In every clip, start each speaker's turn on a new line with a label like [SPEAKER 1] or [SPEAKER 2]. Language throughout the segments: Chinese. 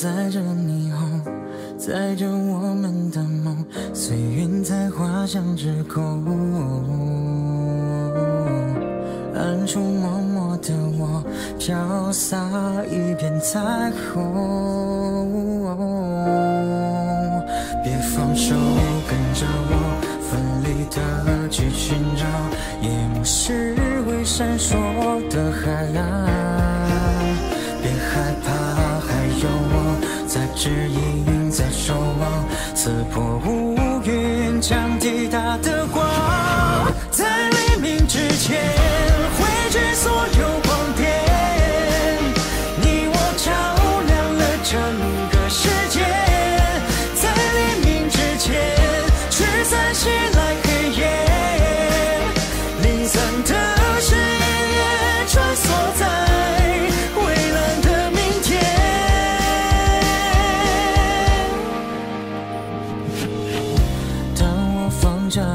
[SPEAKER 1] 载着霓虹，载着我们的梦，随云在花香之口。暗处默默的我，飘洒一片彩虹。别放手，跟着我，奋力的去寻找夜幕是会闪烁的海岸。我在指引，在守望，刺破乌云，将抵达的光，在黎明之前汇聚所有光点，你我照亮了整个世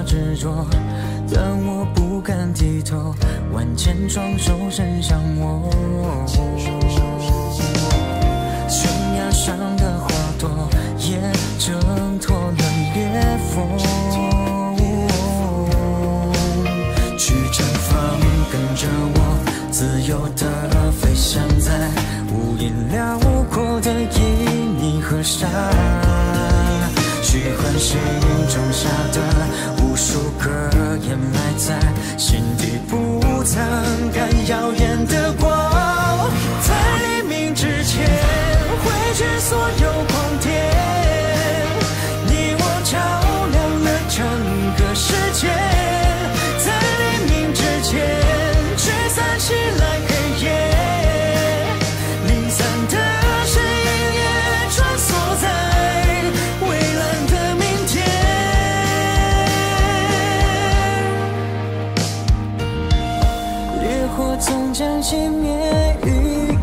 [SPEAKER 1] 执着，但我不敢低头，万千双手伸向我。悬崖上的花朵也挣脱了裂缝。去绽放，跟着我，自由的飞翔在无垠辽阔的旖旎河山。虚幻心种下的掩埋在心底不曾敢耀眼的光，曾将熄灭，雨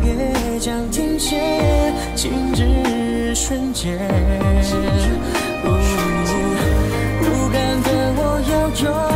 [SPEAKER 1] 也将停歇，静止瞬间。不敢的我要用